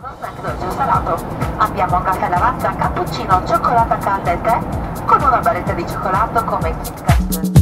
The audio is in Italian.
dolce salato. Abbiamo caffè lavazza, cappuccino, cioccolata calda e tè con una barretta di cioccolato come Kit Kat.